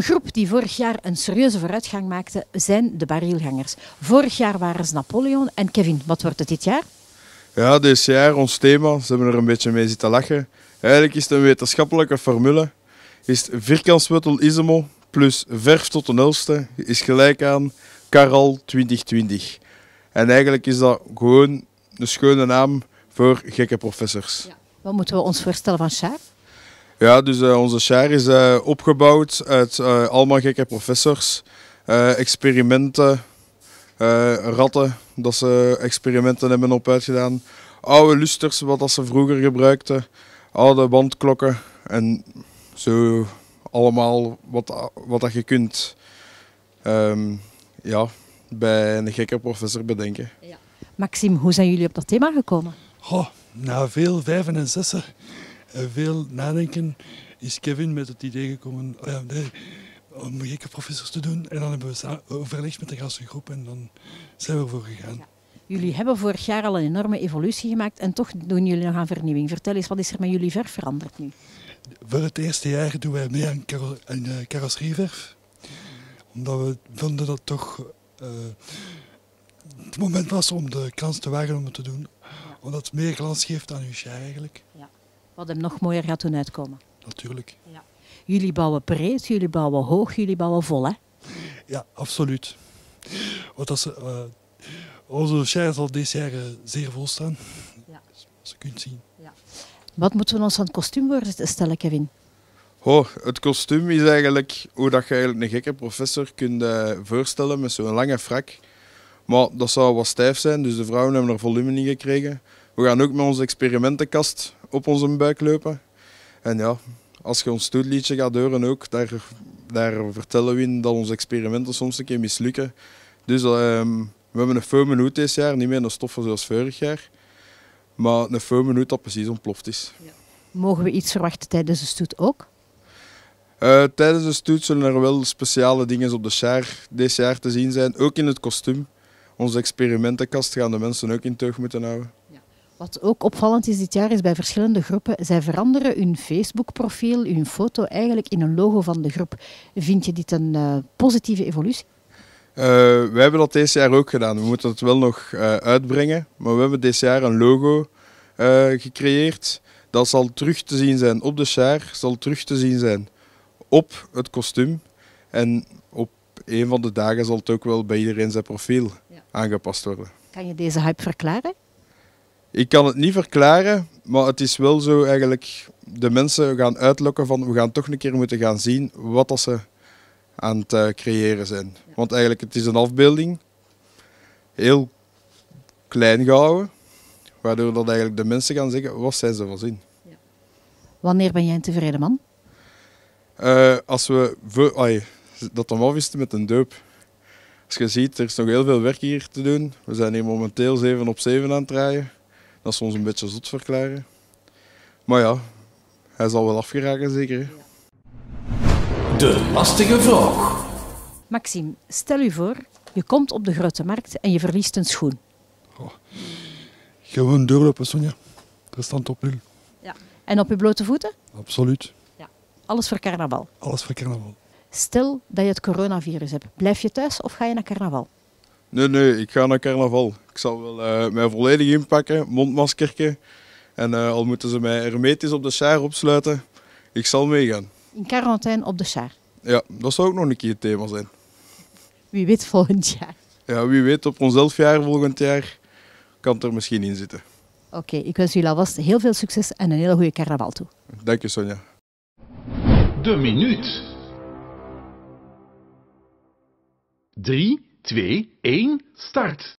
Een groep die vorig jaar een serieuze vooruitgang maakte, zijn de barielgangers. Vorig jaar waren ze Napoleon. En Kevin, wat wordt het dit jaar? Ja, dit jaar ons thema, ze hebben er een beetje mee zitten lachen. Eigenlijk is het een wetenschappelijke formule. Is vierkantswettel ismo plus verf tot de nulste is gelijk aan Caral 2020. En eigenlijk is dat gewoon een schone naam voor gekke professors. Wat moeten we ons voorstellen van Sjaar? Ja, dus uh, onze char is uh, opgebouwd uit uh, allemaal gekke professors, experimenten, ratten, dat ze experimenten hebben op uitgedaan, oude lusters, wat dat ze vroeger gebruikten, oude bandklokken en zo allemaal wat, wat dat je kunt um, ja, bij een gekke professor bedenken. Ja. Maxime, hoe zijn jullie op dat thema gekomen? Oh, na veel vijven en zessen veel nadenken is Kevin met het idee gekomen oh ja, nee, om gekke professors te doen. En dan hebben we overlegd met de gastengroep en dan zijn we ervoor gegaan. Jullie hebben vorig jaar al een enorme evolutie gemaat en toch doen jullie nog aan vernieuwing. Vertel eens, wat is er met jullie verf veranderd nu? Voor het eerste jaar doen wij mee aan, karo aan uh, carrosserieverf. Omdat we vonden dat toch uh, het moment was om de kans te wagen om het te doen. Omdat het meer glans geeft aan uw jaar eigenlijk. Ja. Wat hem nog mooier gaat doen uitkomen. Natuurlijk. Ja. Jullie bouwen breed, jullie bouwen hoog, jullie bouwen vol, hè? Ja, absoluut. Want als, uh, onze chair zal deze jaar zeer vol staan. Ja. Zoals je kunt zien. Ja. Wat moeten we ons aan het kostuum voorstellen, Kevin? Oh, het kostuum is eigenlijk hoe dat je eigenlijk een gekke professor kunt uh, voorstellen met zo'n lange frak. Maar dat zou wat stijf zijn, dus de vrouwen hebben er volume in gekregen. We gaan ook met onze experimentenkast op onze buik lopen. En ja, als je ons stoetliedje gaat horen ook, daar, daar vertellen we in dat onze experimenten soms een keer mislukken. Dus ehm, we hebben een faux minuut dit jaar, niet meer een stoffen zoals vorig jaar. Maar een faux minuut dat precies ontploft is. Ja. Mogen we iets verwachten tijdens de stoet ook? Uh, tijdens de stoet zullen er wel speciale dingen op de char dit jaar te zien zijn, ook in het kostuum. Onze experimentenkast gaan de mensen ook in teug moeten houden. Wat ook opvallend is dit jaar is bij verschillende groepen, zij veranderen hun Facebook-profiel, hun foto eigenlijk in een logo van de groep. Vind je dit een uh, positieve evolutie? Uh, wij hebben dat deze jaar ook gedaan. We moeten het wel nog uh, uitbrengen, maar we hebben deze jaar een logo gecreëerd. Dat zal terug te zien zijn op de char, zal terug te zien zijn op het kostuum. En op een van de dagen zal het ook wel bij iedereen zijn profiel ja. aangepast worden. Kan je deze hype verklaren? Ik kan het niet verklaren, maar het is wel zo eigenlijk de mensen gaan uitlokken van we gaan toch een keer moeten gaan zien wat dat ze aan het uh, creëren zijn. Want eigenlijk het is een afbeelding, heel klein gehouden, waardoor dat eigenlijk de mensen gaan zeggen wat zijn ze van zin. Ja. Wanneer ben jij een tevreden man? Uh, als we dat dan af is met een doop. Als je ziet, er is nog heel veel werk hier te doen. We zijn hier momenteel 7 op 7 aan het draaien. Dat is ons een beetje zot verklaren. Maar ja, hij zal wel afgeraken zeker. De lastige vraag. Maxime, stel u voor, je komt op de grote markt en je verliest een schoen. Oh. Gewoon doorlopen, Sonja. Staat op nul. Ja. En op je blote voeten? Absoluut. Ja. Alles voor carnaval? Alles voor carnaval. Stel dat je het coronavirus hebt. Blijf je thuis of ga je naar carnaval? Nee, nee, ik ga naar carnaval. Ik zal wel uh, mij volledig inpakken, mondmaskerken. En uh, al moeten ze mij hermetisch op de schaar opsluiten, ik zal meegaan. In quarantaine op de schaar? Ja, dat zou ook nog een keer het thema zijn. Wie weet volgend jaar. Ja, wie weet op ons elfjaar volgend jaar kan het er misschien in zitten. Oké, ik wens jullie alvast heel veel succes en een hele goede carnaval toe. Dank je, Sonja. De minuut. 3, 2, 1, start!